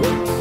Bye.